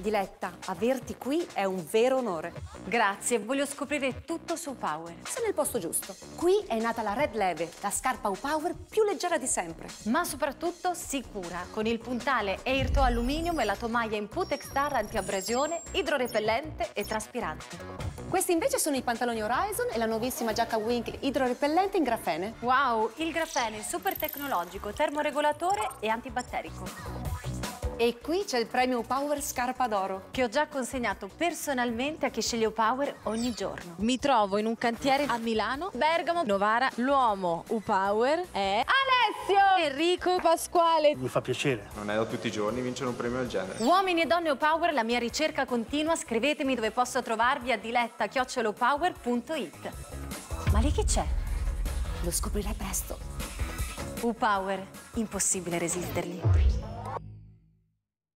Diletta, averti qui è un vero onore. Grazie, voglio scoprire tutto su Power. Sei nel posto giusto. Qui è nata la Red Leve, la scarpa U-Power più leggera di sempre. Ma soprattutto sicura, con il puntale Airto Aluminium e la tomaia in Putex Star antiabrasione, idrorepellente e traspirante. Questi invece sono i pantaloni Horizon e la nuovissima giacca Wink idrorepellente in grafene. Wow, il grafene super tecnologico, termoregolatore e antibatterico. E qui c'è il premio Power Scarpa d'Oro. Che ho già consegnato personalmente a chi sceglie Power ogni giorno. Mi trovo in un cantiere a Milano, Bergamo, Novara. L'uomo U-Power è Alessio Enrico Pasquale. Mi fa piacere. Non è da tutti i giorni vincere un premio del genere. Uomini e donne U-Power, la mia ricerca continua. Scrivetemi dove posso trovarvi a diletta-power.it. Ma lì chi c'è? Lo scoprirai presto. U-Power, impossibile resistergli.